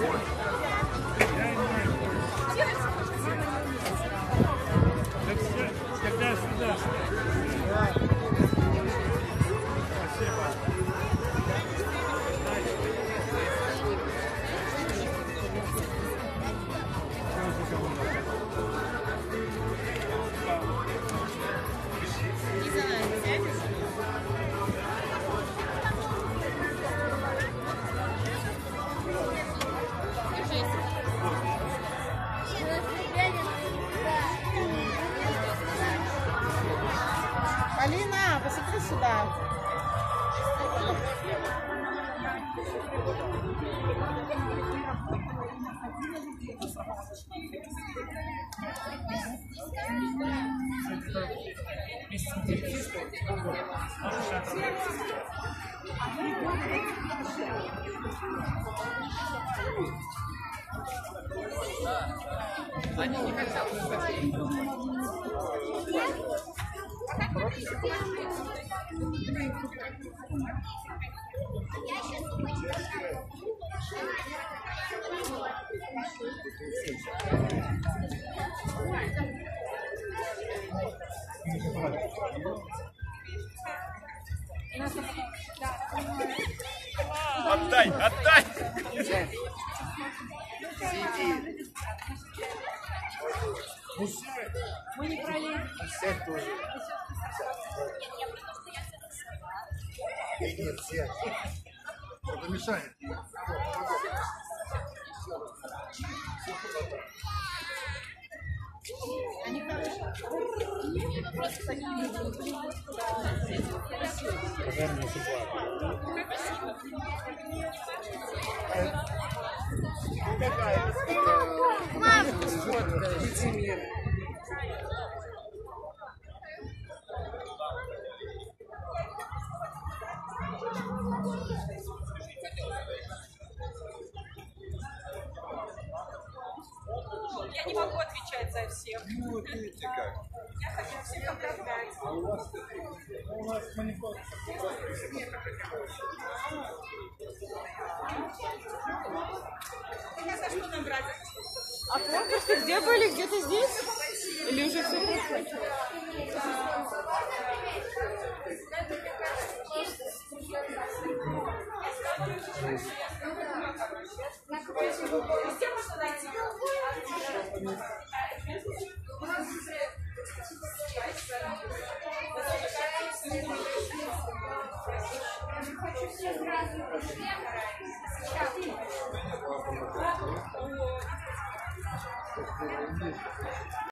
warning. Посмотри сюда. Отдай, отдай! Мы не проедем. Все тоже. Нет, все. Это мешает. Пожарная ситуация. Я не могу отвечать за всех. Ну, вот видите как. Я хочу всех оправдать. А у вас у нас монитор. Я за что нам брать? А конкурсы где были? Где-то здесь? Или уже все прошло? Можно ありがとうございます。